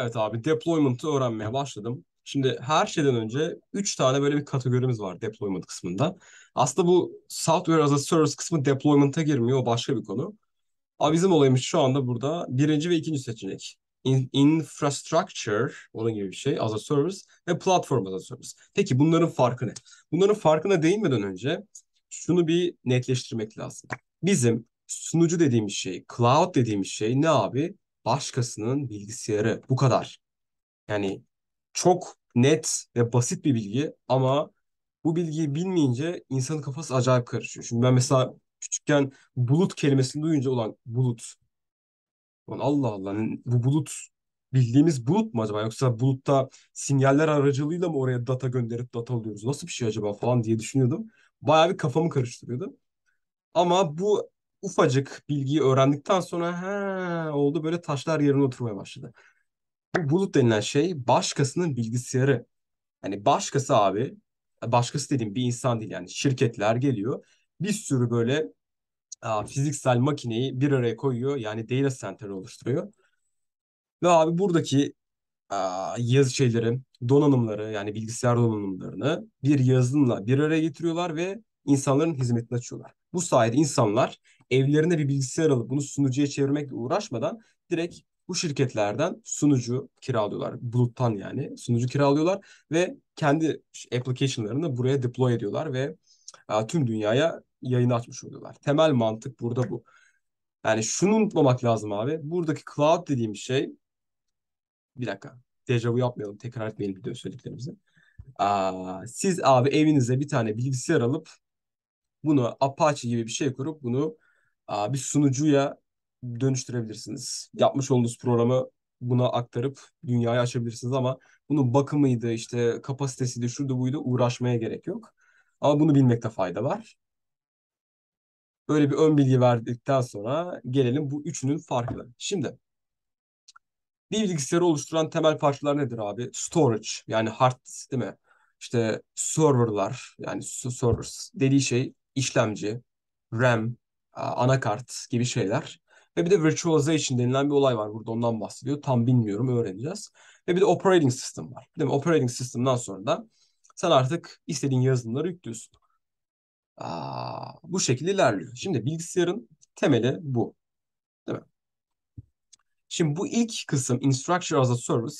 Evet abi deployment'ı öğrenmeye başladım. Şimdi her şeyden önce 3 tane böyle bir kategorimiz var deployment kısmında. Aslında bu software as a service kısmı deployment'a girmiyor. O başka bir konu. Ama bizim olayımız şu anda burada birinci ve ikinci seçenek. In- infrastructure, onun gibi bir şey, as a service ve platform as a service. Peki bunların farkı ne? Bunların farkına değinmeden önce şunu bir netleştirmek lazım. Bizim sunucu dediğimiz şey, cloud dediğimiz şey ne abi? Başkasının bilgisayarı. Bu kadar. Yani çok net ve basit bir bilgi ama bu bilgiyi bilmeyince insanın kafası acayip karışıyor. Şimdi ben mesela küçükken bulut kelimesini duyunca olan bulut. Lan Allah Allah bu bulut bildiğimiz bulut mu acaba yoksa bulutta sinyaller aracılığıyla mı oraya data gönderip data alıyoruz? Nasıl bir şey acaba falan diye düşünüyordum. Bayağı bir kafamı karıştırıyordu. Ama bu ufacık bilgiyi öğrendikten sonra he oldu böyle taşlar yerine oturmaya başladı. Bu bulut denilen şey başkasının bilgisayarı. Hani başkası abi, başkası dediğim bir insan değil yani şirketler geliyor. Bir sürü böyle aa, fiziksel makineyi bir araya koyuyor. Yani data center oluşturuyor. Ve abi buradaki aa, yazı şeyleri, donanımları yani bilgisayar donanımlarını bir yazılımla bir araya getiriyorlar ve insanların hizmetine açıyorlar. Bu sayede insanlar evlerine bir bilgisayar alıp bunu sunucuya çevirmekle uğraşmadan direkt bu şirketlerden sunucu kiralıyorlar. Buluttan yani sunucu kiralıyorlar ve kendi application'larını buraya deploy ediyorlar ve aa, tüm dünyaya yayın açmış oluyorlar. Temel mantık burada bu. Yani şunu unutmamak lazım abi. Buradaki cloud dediğim şey bir dakika. Dejavu yapmayalım. Tekrar etmeyelim video söylediklerimizi. Aa, siz abi evinize bir tane bilgisayar alıp bunu Apache gibi bir şey kurup bunu bir sunucuya dönüştürebilirsiniz. Yapmış olduğunuz programı buna aktarıp dünyaya açabilirsiniz ama bunun bakımıydı işte kapasitesiydi şurada buydu uğraşmaya gerek yok. Ama bunu bilmekte fayda var. Böyle bir ön bilgi verdikten sonra gelelim bu üçünün farkına. Şimdi bir bilgisayarı oluşturan temel parçalar nedir abi? Storage yani hard disk değil mi? İşte serverlar yani servers dediği şey işlemci, RAM, anakart gibi şeyler. Ve bir de virtualization denilen bir olay var burada ondan bahsediyor. Tam bilmiyorum öğreneceğiz. Ve bir de operating system var. Değil mi? Operating system'dan sonra da sen artık istediğin yazılımları yüklüyorsun. Aa, bu şekilde ilerliyor. Şimdi bilgisayarın temeli bu. Değil mi? Şimdi bu ilk kısım Infrastructure as a Service.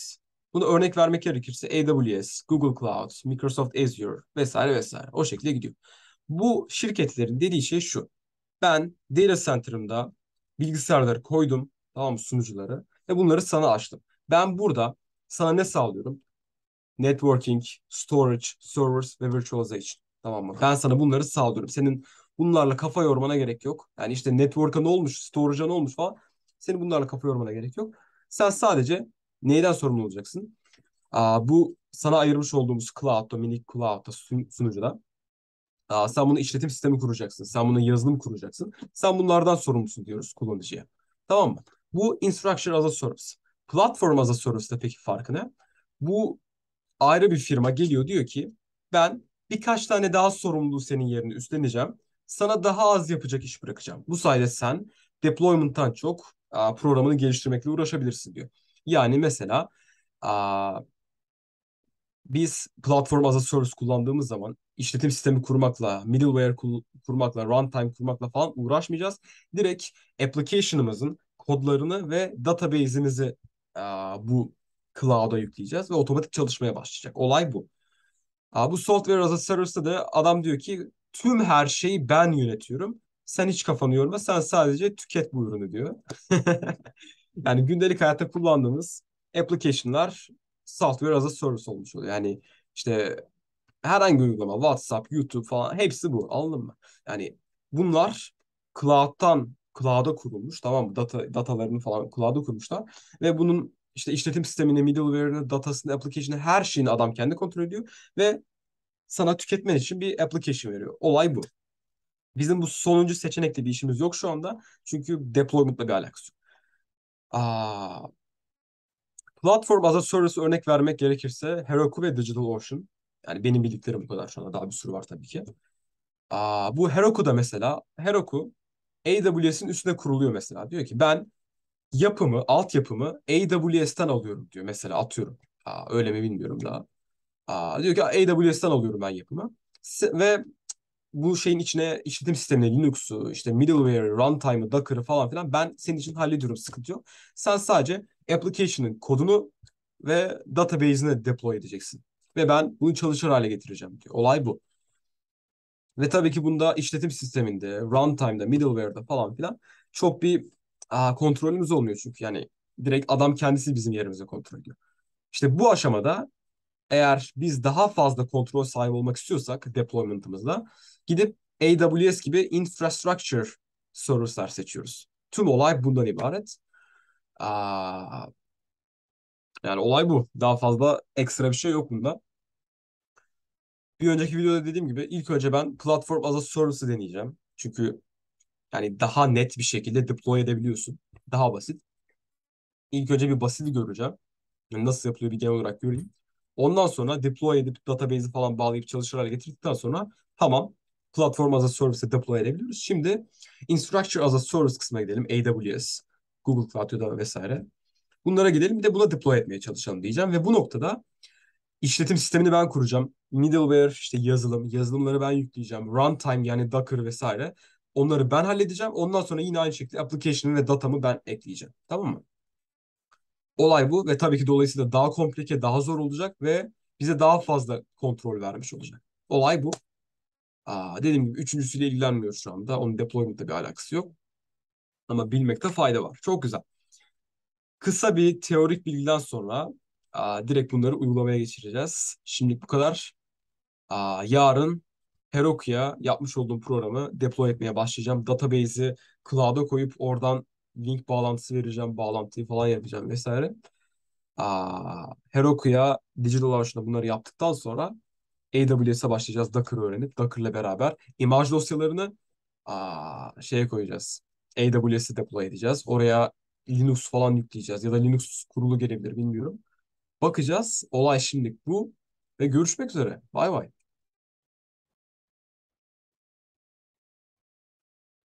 Bunu örnek vermek gerekirse AWS, Google Cloud, Microsoft Azure vesaire vesaire. O şekilde gidiyor. Bu şirketlerin dediği şey şu. Ben data center'ımda bilgisayarları koydum. Tamam mı sunucuları. Ve bunları sana açtım. Ben burada sana ne sağlıyorum? Networking, storage, servers ve virtualization. Tamam mı? Ben sana bunları sağlıyorum. Senin bunlarla kafa yormana gerek yok. Yani işte network'a ne olmuş, storage'a ne olmuş falan. Senin bunlarla kafa yormana gerek yok. Sen sadece neyden sorumlu olacaksın? Aa, bu sana ayırmış olduğumuz cloud'da, minik cloud'da sunucuda. Aa, sen bunu işletim sistemi kuracaksın. Sen bunun yazılım kuracaksın. Sen bunlardan sorumlusun diyoruz kullanıcıya. Tamam mı? Bu infrastructure as a service. Platform as a service'te peki farkı ne? Bu ayrı bir firma geliyor diyor ki ben birkaç tane daha sorumluluğu senin yerine üstleneceğim. Sana daha az yapacak iş bırakacağım. Bu sayede sen deployment'tan çok a, programını geliştirmekle uğraşabilirsin diyor. Yani mesela a, biz platform as a service kullandığımız zaman işletim sistemi kurmakla, middleware kurmakla, runtime kurmakla falan uğraşmayacağız. Direkt application'ımızın kodlarını ve database'imizi a, bu cloud'a yükleyeceğiz ve otomatik çalışmaya başlayacak. Olay bu. A, bu software as a service'te de adam diyor ki tüm her şeyi ben yönetiyorum. Sen hiç kafanı yorma. Sen sadece tüket bu ürünü diyor. yani gündelik hayatta kullandığımız application'lar software as a service olmuş oluyor. Yani işte herhangi uygulama, WhatsApp, YouTube falan hepsi bu. Anladın mı? Yani bunlar cloud'dan cloud'a kurulmuş tamam mı? Data, datalarını falan cloud'a kurmuşlar. Ve bunun işte işletim sistemini, middleware'ını, datasını, application'ı her şeyini adam kendi kontrol ediyor. Ve sana tüketmen için bir application veriyor. Olay bu. Bizim bu sonuncu seçenekte bir işimiz yok şu anda. Çünkü deployment'la bir alakası yok. Aa, platform as a service örnek vermek gerekirse Heroku ve DigitalOcean. Yani benim bildiklerim bu kadar şu anda. Daha bir sürü var tabii ki. Aa, bu Heroku'da mesela Heroku AWS'in üstüne kuruluyor mesela. Diyor ki ben yapımı, altyapımı AWS'ten alıyorum diyor. Mesela atıyorum. Aa, öyle mi bilmiyorum daha. Aa, diyor ki AWS'ten alıyorum ben yapımı. Ve bu şeyin içine işletim sistemine Linux'u, işte middleware, runtime'ı, Docker'ı falan filan ben senin için hallediyorum. Sıkıntı yok. Sen sadece application'ın kodunu ve database'ine deploy edeceksin. Ve ben bunu çalışır hale getireceğim diyor. Olay bu. Ve tabii ki bunda işletim sisteminde, runtime'da, middleware'da falan filan çok bir aa, kontrolümüz olmuyor çünkü. Yani direkt adam kendisi bizim yerimize kontrol ediyor. İşte bu aşamada eğer biz daha fazla kontrol sahibi olmak istiyorsak deployment'ımızda gidip AWS gibi infrastructure service'ler seçiyoruz. Tüm olay bundan ibaret. Aa, yani olay bu. Daha fazla ekstra bir şey yok bunda. Bir önceki videoda dediğim gibi ilk önce ben Platform as a Service'ı deneyeceğim. Çünkü yani daha net bir şekilde deploy edebiliyorsun. Daha basit. İlk önce bir basiti göreceğim. Yani nasıl yapılıyor bir genel olarak göreyim. Ondan sonra deploy edip database'i falan bağlayıp çalışır hale getirdikten sonra tamam platform as a service'e deploy edebiliyoruz. Şimdi infrastructure as a service kısmına gidelim. AWS, Google Cloud ya da vesaire. Bunlara gidelim bir de buna deploy etmeye çalışalım diyeceğim. Ve bu noktada işletim sistemini ben kuracağım. Middleware işte yazılım, yazılımları ben yükleyeceğim. Runtime yani Docker vesaire. Onları ben halledeceğim. Ondan sonra yine aynı şekilde application'ı ve datamı ben ekleyeceğim. Tamam mı? Olay bu ve tabii ki dolayısıyla daha komplike, daha zor olacak ve bize daha fazla kontrol vermiş olacak. Olay bu. Aa, dediğim gibi üçüncüsüyle ilgilenmiyor şu anda. Onun deployment'la bir alakası yok. Ama bilmekte fayda var. Çok güzel. Kısa bir teorik bilgiden sonra aa, direkt bunları uygulamaya geçireceğiz. Şimdilik bu kadar. Aa, yarın Heroku'ya yapmış olduğum programı deploy etmeye başlayacağım. Database'i cloud'a koyup oradan link bağlantısı vereceğim, bağlantıyı falan yapacağım vesaire. Aa, Heroku'ya Digital Ocean'da bunları yaptıktan sonra AWS'e başlayacağız Docker öğrenip Docker'la beraber imaj dosyalarını aa, şeye koyacağız. AWS'e deploy edeceğiz. Oraya Linux falan yükleyeceğiz ya da Linux kurulu gelebilir bilmiyorum. Bakacağız. Olay şimdilik bu ve görüşmek üzere. Bay bay.